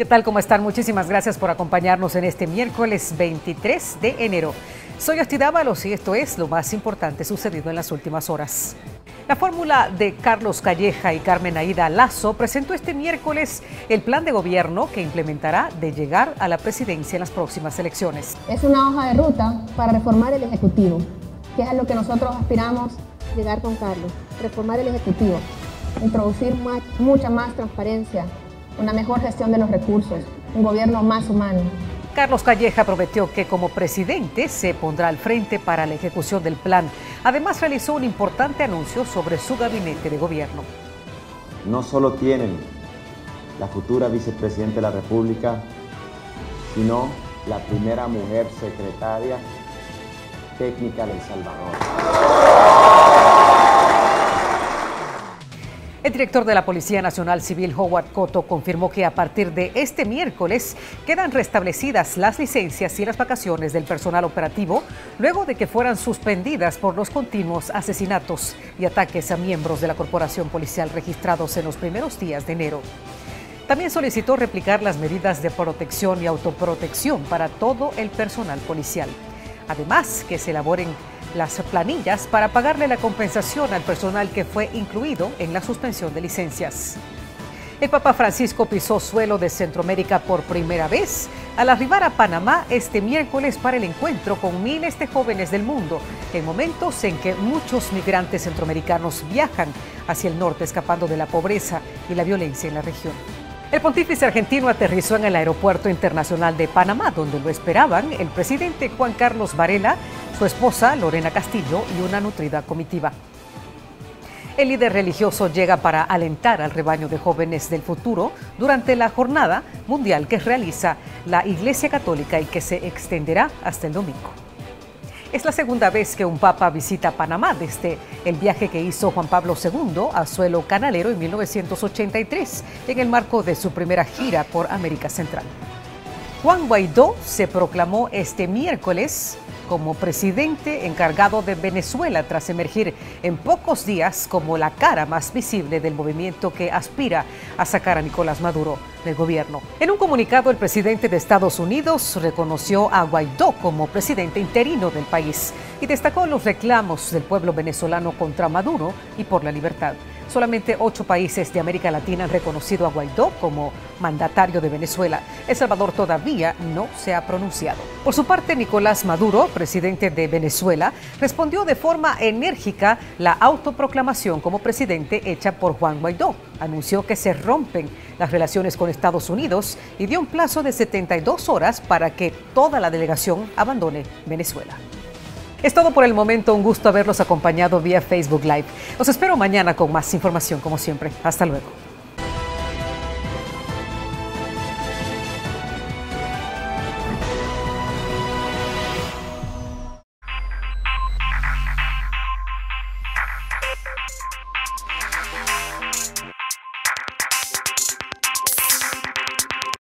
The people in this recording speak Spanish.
¿Qué tal? ¿Cómo están? Muchísimas gracias por acompañarnos en este miércoles 23 de enero. Soy Astidávalos y esto es lo más importante sucedido en las últimas horas. La fórmula de Carlos Calleja y Carmen Aida Lazo presentó este miércoles el plan de gobierno que implementará de llegar a la presidencia en las próximas elecciones. Es una hoja de ruta para reformar el Ejecutivo, que es a lo que nosotros aspiramos llegar con Carlos, reformar el Ejecutivo, introducir mucha más transparencia, una mejor gestión de los recursos, un gobierno más humano. Carlos Calleja prometió que como presidente se pondrá al frente para la ejecución del plan. Además realizó un importante anuncio sobre su gabinete de gobierno. No solo tienen la futura vicepresidenta de la República, sino la primera mujer secretaria técnica del Salvador. El director de la Policía Nacional Civil, Howard Cotto, confirmó que a partir de este miércoles quedan restablecidas las licencias y las vacaciones del personal operativo luego de que fueran suspendidas por los continuos asesinatos y ataques a miembros de la corporación policial registrados en los primeros días de enero. También solicitó replicar las medidas de protección y autoprotección para todo el personal policial. Además, que se elaboren las planillas para pagarle la compensación al personal que fue incluido en la suspensión de licencias. El Papa Francisco pisó suelo de Centroamérica por primera vez al arribar a Panamá este miércoles para el encuentro con miles de jóvenes del mundo, en momentos en que muchos migrantes centroamericanos viajan hacia el norte escapando de la pobreza y la violencia en la región. El pontífice argentino aterrizó en el Aeropuerto Internacional de Panamá, donde lo esperaban el presidente Juan Carlos Varela, su esposa Lorena Castillo y una nutrida comitiva. El líder religioso llega para alentar al rebaño de jóvenes del futuro durante la jornada mundial que realiza la Iglesia Católica y que se extenderá hasta el domingo. Es la segunda vez que un papa visita Panamá desde el viaje que hizo Juan Pablo II a suelo canalero en 1983, en el marco de su primera gira por América Central. Juan Guaidó se proclamó este miércoles como presidente encargado de Venezuela tras emergir en pocos días como la cara más visible del movimiento que aspira a sacar a Nicolás Maduro del gobierno. En un comunicado, el presidente de Estados Unidos reconoció a Guaidó como presidente interino del país y destacó los reclamos del pueblo venezolano contra Maduro y por la libertad. Solamente ocho países de América Latina han reconocido a Guaidó como mandatario de Venezuela. El Salvador todavía no se ha pronunciado. Por su parte, Nicolás Maduro, presidente de Venezuela, respondió de forma enérgica la autoproclamación como presidente hecha por Juan Guaidó. Anunció que se rompen las relaciones con Estados Unidos y dio un plazo de 72 horas para que toda la delegación abandone Venezuela. Es todo por el momento, un gusto haberlos acompañado vía Facebook Live. Los espero mañana con más información como siempre. Hasta luego.